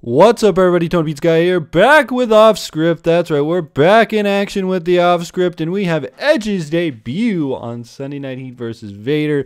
What's up, everybody? Tony Pizza Guy here, back with Off Script. That's right, we're back in action with the Off Script, and we have Edge's debut on Sunday Night Heat versus Vader.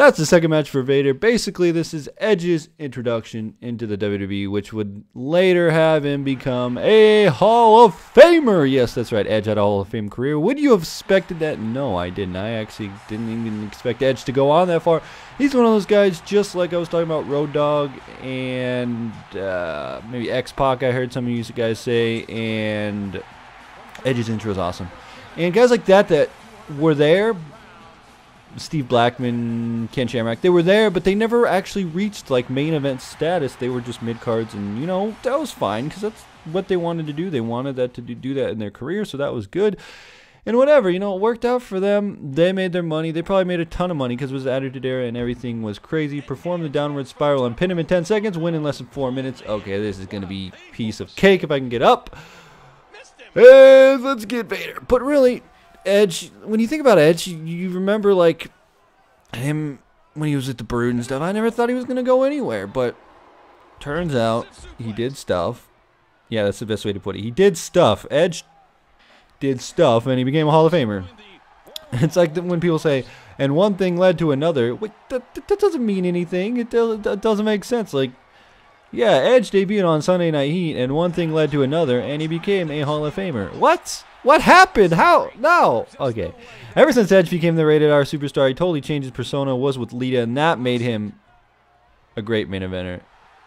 That's the second match for Vader. Basically, this is Edge's introduction into the WWE, which would later have him become a Hall of Famer. Yes, that's right. Edge had a Hall of Fame career. Would you have expected that? No, I didn't. I actually didn't even expect Edge to go on that far. He's one of those guys, just like I was talking about Road Dogg and uh, maybe X Pac. I heard some of you guys say, and Edge's intro is awesome. And guys like that that were there, Steve Blackman, Ken Shamrock, they were there, but they never actually reached like main event status. They were just mid cards, and you know that was fine because that's what they wanted to do. They wanted that to do that in their career, so that was good. And whatever, you know, it worked out for them. They made their money. They probably made a ton of money because it was Attitude Era and everything was crazy. Perform the downward spiral and pin him in 10 seconds, win in less than 4 minutes. Okay, this is going to be piece of cake if I can get up. And let's get Vader. But really, Edge, when you think about Edge, you, remember like him when he was at the Brood and stuff. I never thought he was gonna go anywhere, but turns out he did stuff. Yeah, that's the best way to put it. He did stuff. Edge did stuff, and he became a Hall of Famer. It's like when people say, "And one thing led to another." Wait, that, that doesn't mean anything. It, it doesn't make sense. Like, yeah, Edge debuted on Sunday Night Heat, and one thing led to another, and he became a Hall of Famer. What? What happened? How? No. Okay. Ever since Edge became the rated R superstar, he totally changed his persona, was with Lita, and that made him a great main eventer,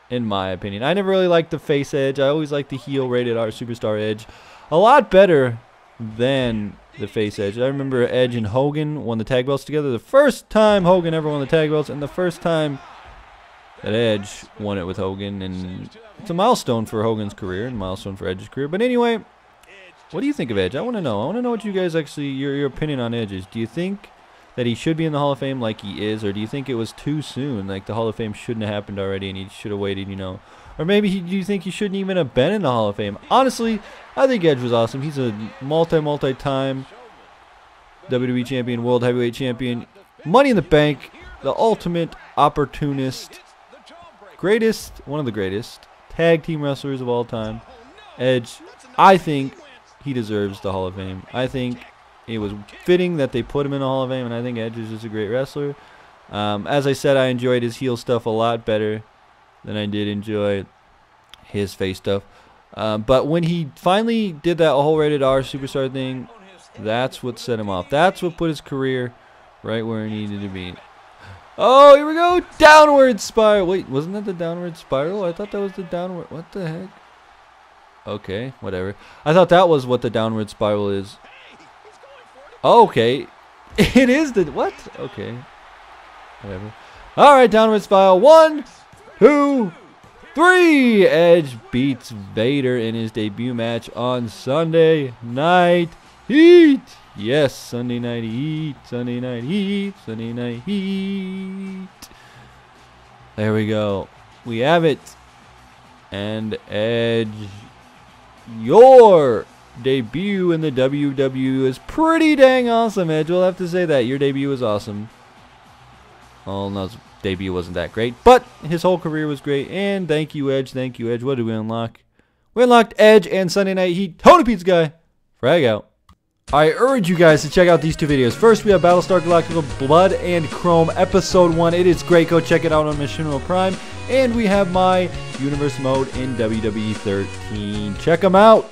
in my opinion. I never really liked the face Edge. I always liked the heel rated R superstar Edge. A lot better than the face Edge. I remember Edge and Hogan won the tag belts together. The first time Hogan ever won the tag belts, and the first time that Edge won it with Hogan. And it's a milestone for Hogan's career and milestone for Edge's career. But anyway, what do you think of Edge? I want to know. I want to know what you guys actually, your, your opinion on Edge is. Do you think that he should be in the Hall of Fame like he is, or do you think it was too soon? Like the Hall of Fame shouldn't have happened already and he should have waited, you know? Or maybe he, do you think he shouldn't even have been in the Hall of Fame? Honestly, I think Edge was awesome. He's a multi, multi time WWE champion, world heavyweight champion, money in the bank, the ultimate opportunist, greatest, one of the greatest tag team wrestlers of all time. Edge, I think he deserves the Hall of Fame. I think it was fitting that they put him in the Hall of Fame, and I think Edge is just a great wrestler. Um, as I said, I enjoyed his heel stuff a lot better than I did enjoy his face stuff. Um, but when he finally did that whole rated R superstar thing, that's what set him off. That's what put his career right where it needed to be. Oh, here we go. Downward spiral. Wait, wasn't that the downward spiral? I thought that was the downward. What the heck? Okay, whatever. I thought that was what the downward spiral is. Oh, okay. It is the... What? Okay. Whatever. Alright, downward spiral. One, two, three. Edge beats Vader in his debut match on Sunday Night Heat. Yes, Sunday Night Heat. Sunday Night Heat. Sunday Night Heat. There we go. We have it. And Edge your debut in the WWE is pretty dang awesome, Edge. We'll have to say that. Your debut was awesome. Well, no, his debut wasn't that great, but his whole career was great. And thank you, Edge. Thank you, Edge. What did we unlock? We unlocked Edge and Sunday Night Heat. Tony Pizza Guy. Frag out. I urge you guys to check out these two videos. First, we have Battlestar Galactica Blood and Chrome Episode 1. It is great. Go check it out on Machinima Prime. And we have my Universe mode in WWE 13. Check them out.